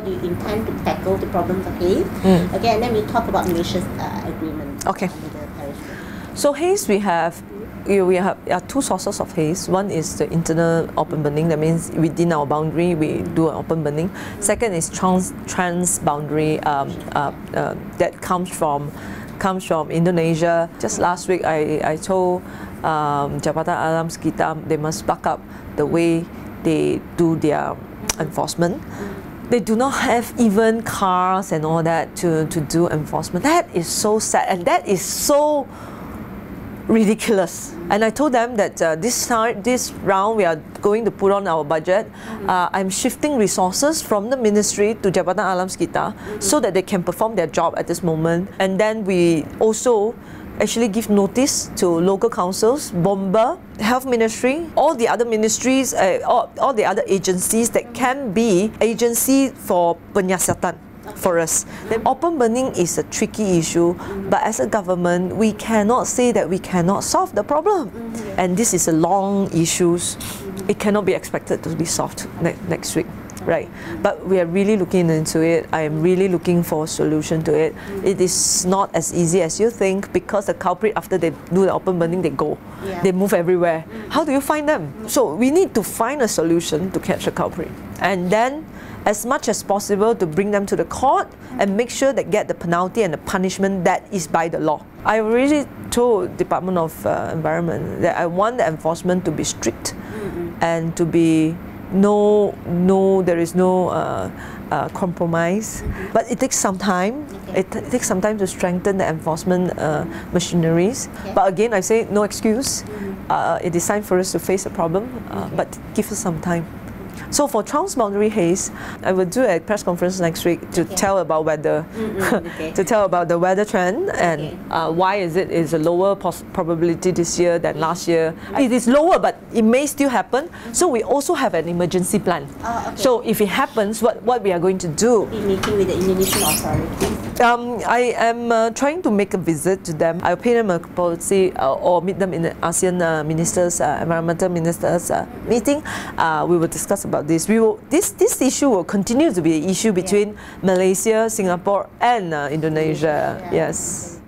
how do you intend to tackle the problems of haze? Mm. Okay, and then we talk about Malaysia's uh, agreement. Okay. With the Paris Agreement. So haze we have you- we have uh, two sources of haze. One is the internal open burning, that means within our boundary we do an open burning. Second is trans trans boundary um, uh, uh, that comes from comes from Indonesia. Just last week I, I told um, Jabatan Alam Sekitar they must back up the way they do their enforcement. They do not have even cars and all that to, to do enforcement. That is so sad and that is so ridiculous. And I told them that uh, this time, this round, we are going to put on our budget. Uh, I'm shifting resources from the ministry to Jabatan Alam Sekitar so that they can perform their job at this moment. And then we also actually give notice to local councils, Bomba, Health Ministry, all the other ministries, uh, all, all the other agencies that can be agency for penyiasatan for us. The open burning is a tricky issue, but as a government, we cannot say that we cannot solve the problem. And this is a long issue. It cannot be expected to be solved ne- next week. Right, but we are really looking into it. I am really looking for a solution to it. It is not as easy as you think because the culprit, after they do the open burning, they go, Yeah. they move everywhere. How do you find them? So we need to find a solution to catch the culprit, and then as much as possible to bring them to the court and make sure they get the penalty and the punishment that is by the law. I already told Department of uh, Environment that I want the enforcement to be strict and to be no no there is no uh, uh, compromise. But it takes some time. It, t- takes some time to strengthen the enforcement uh, machineries. But again I say no excuse. Uh, it is time for us to face the problem uh, but give us some time so for transboundary haze, I will do a press conference next week to Okay. tell about weather, mm, mm, okay. to tell about the weather trend and Okay. uh, why is it is a lower pos- probability this year than last year. Mm. It is lower, but it may still happen. Mm-hmm. So we also have an emergency plan. Ah, okay. So if it happens, what what we are going to do? Be meeting with the Indonesian authorities. Um, I am uh, trying to make a visit to them. I'll pay them a policy uh, or meet them in the ASEAN uh, ministers, uh, environmental ministers uh, meeting. Uh, we will discuss about this. We will this this issue will continue to be an issue between Malaysia, Singapore, and Indonesia. Yeah. Yes.